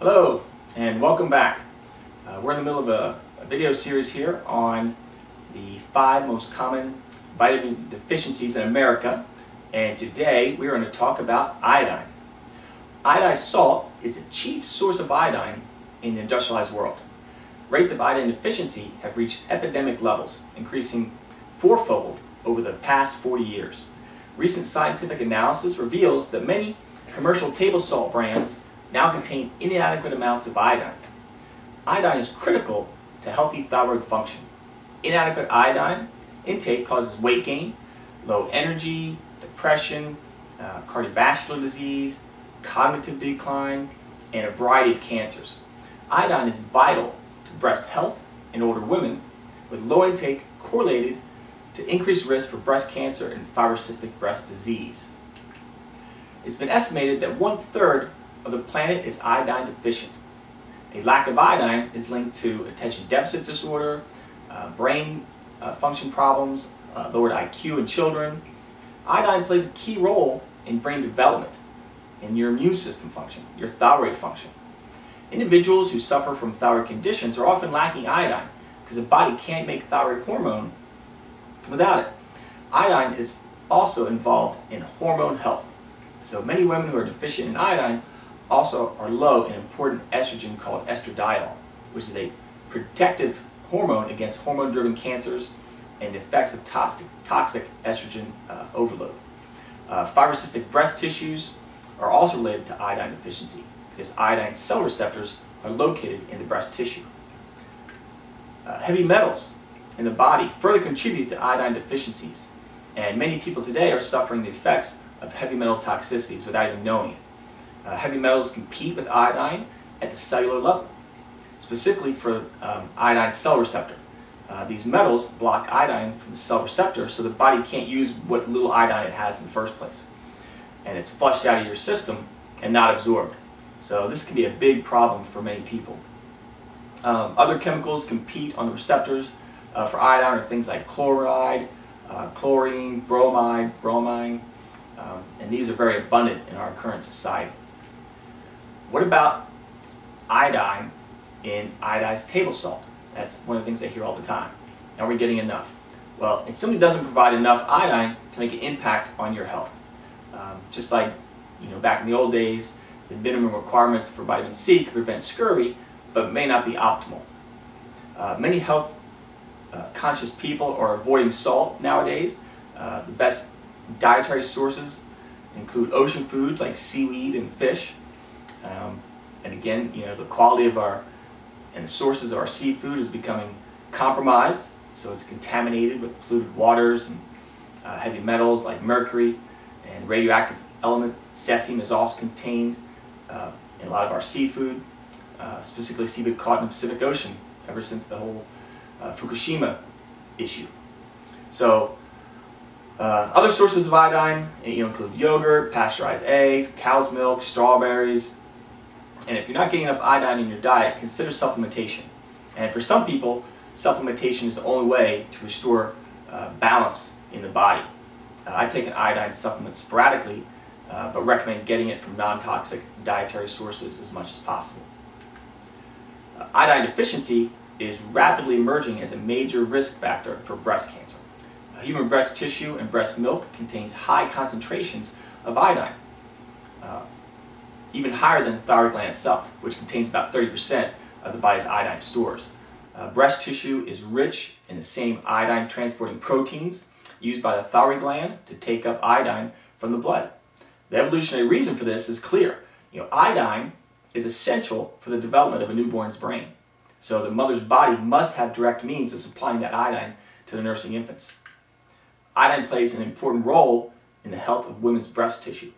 Hello and welcome back. Uh, we're in the middle of a, a, video series here on the five most common vitamin deficiencies in America and today we're going to talk about iodine. Iodized salt is the chief source of iodine in the industrialized world. Rates of iodine deficiency have reached epidemic levels, increasing fourfold over the past 40 years. Recent scientific analysis reveals that many commercial table salt brands now contain inadequate amounts of iodine. Iodine is critical to healthy thyroid function. Inadequate iodine intake causes weight gain, low energy, depression, uh, cardiovascular disease, cognitive decline, and a variety of cancers. Iodine is vital to breast health in older women, with low intake correlated to increased risk for breast cancer and fibrocystic breast disease. It's been estimated that one third of the planet is iodine deficient. A lack of iodine is linked to attention deficit disorder, uh, brain uh, function problems, uh, lowered IQ in children. Iodine plays a key role in brain development, in your immune system function, your thyroid function. Individuals who suffer from thyroid conditions are often lacking iodine because the body can't make thyroid hormone without it. Iodine is also involved in hormone health. So many women who are deficient in iodine also are low in important estrogen called estradiol, which is a protective hormone against hormone-driven cancers and the effects of toxic, toxic estrogen uh, overload. Uh, fibrocystic breast tissues are also related to iodine deficiency because iodine cell receptors are located in the breast tissue. Uh, heavy metals in the body further contribute to iodine deficiencies, and many people today are suffering the effects of heavy metal toxicities without even knowing it. Uh, heavy metals compete with iodine at the cellular level, specifically for um, iodine cell receptor. Uh, these metals block iodine from the cell receptor so the body can't use what little iodine it has in the first place. And it's flushed out of your system and not absorbed. So this can be a big problem for many people. Um, other chemicals compete on the receptors uh, for iodine are things like chloride, uh, chlorine, bromide, bromine, um, and these are very abundant in our current society. What about iodine in iodized table salt? That's one of the things I hear all the time. Are we getting enough? Well, it simply doesn't provide enough iodine to make an impact on your health. Um, just like you know, back in the old days, the minimum requirements for vitamin C could prevent scurvy, but may not be optimal. Uh, many health uh, conscious people are avoiding salt nowadays. Uh, the best dietary sources include ocean foods like seaweed and fish. And again, you know, the quality of our and the sources of our seafood is becoming compromised. So it's contaminated with polluted waters and uh, heavy metals like mercury and radioactive element cesium is also contained uh, in a lot of our seafood, uh, specifically seafood caught in the Pacific Ocean ever since the whole uh, Fukushima issue. So uh, other sources of iodine you know, include yogurt, pasteurized eggs, cow's milk, strawberries. And if you're not getting enough iodine in your diet, consider supplementation. And for some people, supplementation is the only way to restore uh, balance in the body. Uh, I take an iodine supplement sporadically, uh, but recommend getting it from non-toxic dietary sources as much as possible. Uh, iodine deficiency is rapidly emerging as a major risk factor for breast cancer. Human breast tissue and breast milk contains high concentrations of iodine, uh, even higher than the thyroid gland itself, which contains about 30% of the body's iodine stores. Uh, breast tissue is rich in the same iodine transporting proteins used by the thyroid gland to take up iodine from the blood. The evolutionary reason for this is clear. You know, iodine is essential for the development of a newborn's brain. So the mother's body must have direct means of supplying that iodine to the nursing infants. Iodine plays an important role in the health of women's breast tissue.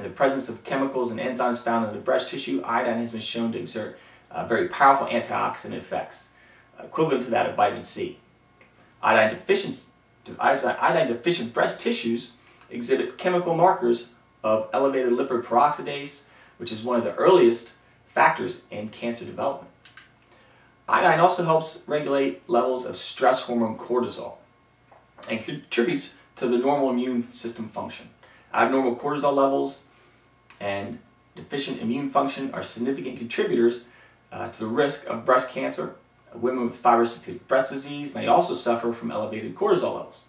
In the presence of chemicals and enzymes found in the breast tissue, iodine has been shown to exert uh, very powerful antioxidant effects, equivalent to that of vitamin C. Iodine iodine deficient breast tissues exhibit chemical markers of elevated lipid peroxidase, which is one of the earliest factors in cancer development. Iodine also helps regulate levels of stress hormone cortisol and contributes to the normal immune system function. Abnormal cortisol levels and deficient immune function are significant contributors uh, to the risk of breast cancer. Women with fibrocystic breast disease may also suffer from elevated cortisol levels.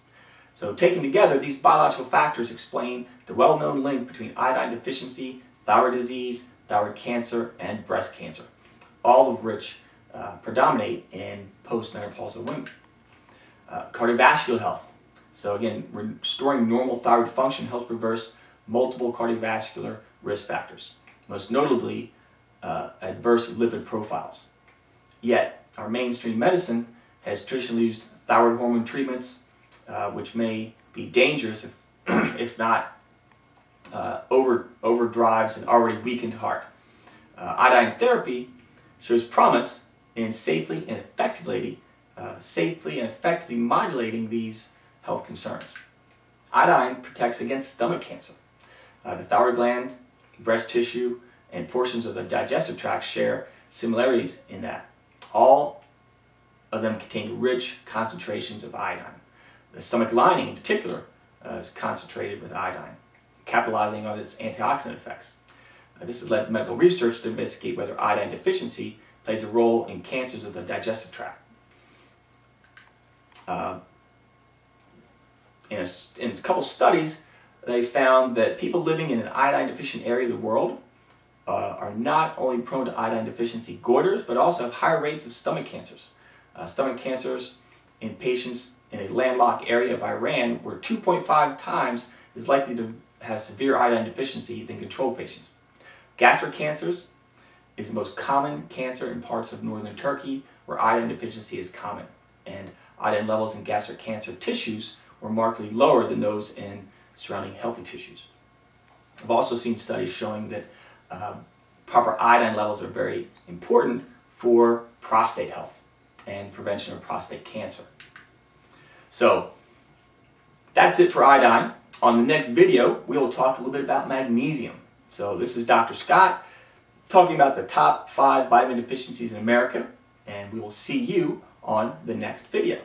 So taken together, these biological factors explain the well-known link between iodine deficiency, thyroid disease, thyroid cancer, and breast cancer, all of which uh, predominate in postmenopausal women. Uh, cardiovascular health. So again, restoring normal thyroid function helps reverse multiple cardiovascular risk factors, most notably uh, adverse lipid profiles. Yet, our mainstream medicine has traditionally used thyroid hormone treatments, uh, which may be dangerous if, if not uh, over, overdrives an already weakened heart. Uh, iodine therapy shows promise in safely and effectively, uh, safely and effectively modulating these health concerns. Iodine protects against stomach cancer. Uh, the thyroid gland, breast tissue, and portions of the digestive tract share similarities in that. All of them contain rich concentrations of iodine. The stomach lining, in particular, uh, is concentrated with iodine, capitalizing on its antioxidant effects. Uh, this has led medical research to investigate whether iodine deficiency plays a role in cancers of the digestive tract. Uh, in, a, in a couple studies, they found that people living in an iodine deficient area of the world uh, are not only prone to iodine deficiency goiters, but also have higher rates of stomach cancers. Uh, stomach cancers in patients in a landlocked area of Iran were 2.5 times as likely to have severe iodine deficiency than control patients. Gastric cancers is the most common cancer in parts of northern Turkey where iodine deficiency is common. And iodine levels in gastric cancer tissues were markedly lower than those in surrounding healthy tissues. I've also seen studies showing that um, proper iodine levels are very important for prostate health and prevention of prostate cancer. So that's it for iodine. On the next video, we will talk a little bit about magnesium. So this is Dr. Scott talking about the top five vitamin deficiencies in America, and we will see you on the next video.